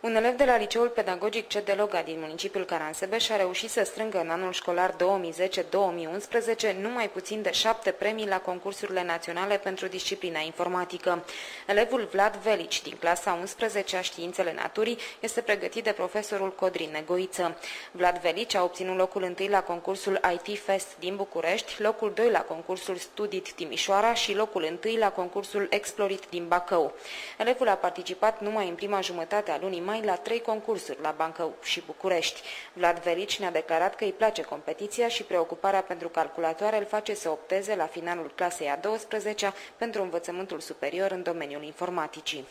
Un elev de la Liceul Pedagogic Cedeloga din municipiul Caransebeș a reușit să strângă în anul școlar 2010-2011 numai puțin de șapte premii la concursurile naționale pentru disciplina informatică. Elevul Vlad Velici, din clasa 11 a Științele Naturii, este pregătit de profesorul Codrin Negoiță. Vlad Velici a obținut locul întâi la concursul IT Fest din București, locul 2 la concursul Studit Timișoara și locul întâi la concursul Explorit din Bacău. Elevul a participat numai în prima jumătate a lunii mai la trei concursuri la Bancă și București. Vlad Verici ne-a declarat că îi place competiția și preocuparea pentru calculatoare îl face să opteze la finalul clasei a 12 pentru învățământul superior în domeniul informaticii.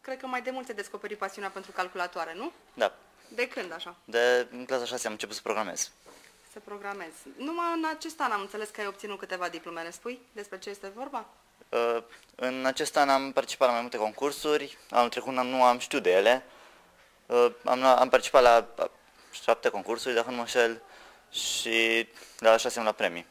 Cred că mai de mult te descoperi pasiunea pentru calculatoare, nu? Da. De când așa? De în clasa 6 am început să programez. Să programezi. Numai în acest an am înțeles că ai obținut câteva diplome. Ne spui despre ce este vorba? Uh, În acest an am participat la mai multe concursuri, anul trecut nu am știut de ele. Uh, Am, am participat la uh, șapte concursuri, dacă nu mă înșel, și la șase am la premii.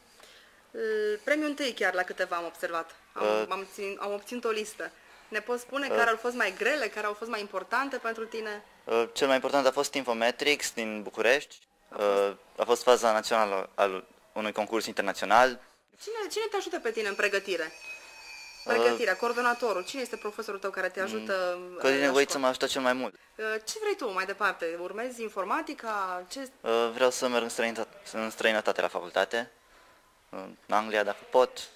L- Premiul întâi chiar la câteva am observat. Am, Uh. am, țin, am obținut o listă. Ne poți spune care au fost mai grele, care au fost mai importante pentru tine? Uh, Cel mai important a fost Infometrics din București. Uh, A fost faza națională al unui concurs internațional. Cine, cine te ajută pe tine în pregătire? Pregătirea, Uh. coordonatorul, cine este profesorul tău care te ajută? uh, Codin la Negoiță școală? m-a ajutat cel mai mult. Uh, Ce vrei tu mai departe? Urmezi informatica? Ce... Uh, Vreau să merg în străinătate, în străinătate la facultate, în Anglia dacă pot,